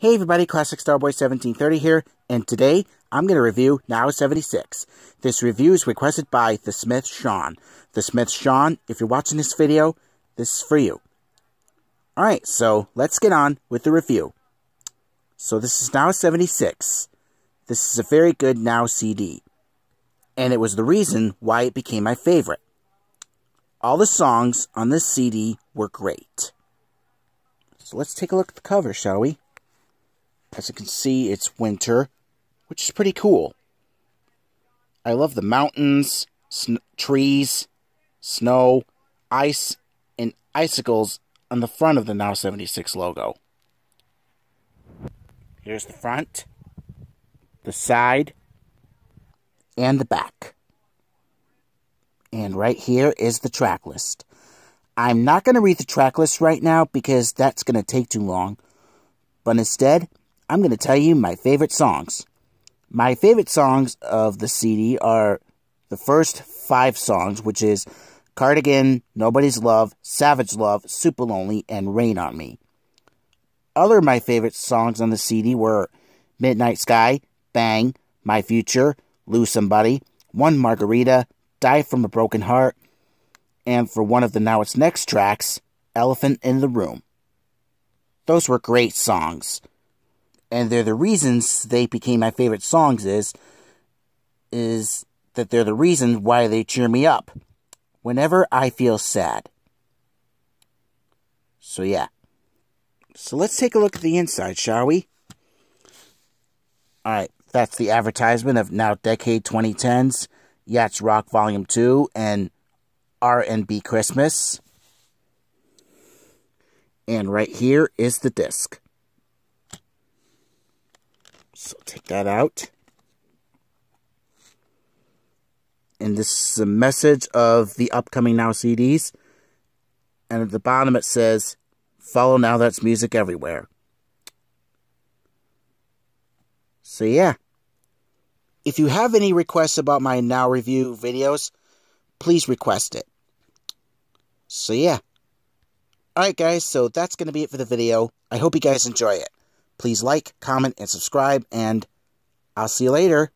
Hey everybody, Classic Starboy 1730 here, and today I'm going to review Now 76. This review is requested by The Smith Sean. The Smith Sean, if you're watching this video, this is for you. Alright, so let's get on with the review. So this is Now 76. This is a very good Now CD. And it was the reason why it became my favorite. All the songs on this CD were great. So let's take a look at the cover, shall we? As you can see, it's winter, which is pretty cool. I love the mountains, trees, snow, ice, and icicles on the front of the Now 76 logo. Here's the front, the side, and the back. And right here is the track list. I'm not going to read the track list right now because that's going to take too long. But instead, I'm going to tell you my favorite songs. My favorite songs of the CD are the first five songs, which is Cardigan, Nobody's Love, Savage Love, Super Lonely, and Rain on Me. Other my favorite songs on the CD were Midnight Sky, Bang, My Future, Lose Somebody, One Margarita, Die from a Broken Heart, and for one of the Now It's Next tracks, Elephant in the Room. Those were great songs and they're the reasons they became my favorite songs is is that they're the reason why they cheer me up whenever I feel sad. So yeah. So let's take a look at the inside, shall we? Alright, that's the advertisement of now Decade 2010's Yachts Rock Volume 2 and R&B Christmas. And right here is the disc. So take that out. And this is a message of the upcoming Now CDs. And at the bottom it says, Follow Now That's Music Everywhere. So yeah. If you have any requests about my Now review videos, please request it. So yeah. Alright guys, so that's going to be it for the video. I hope you guys enjoy it. Please like, comment, and subscribe, and I'll see you later.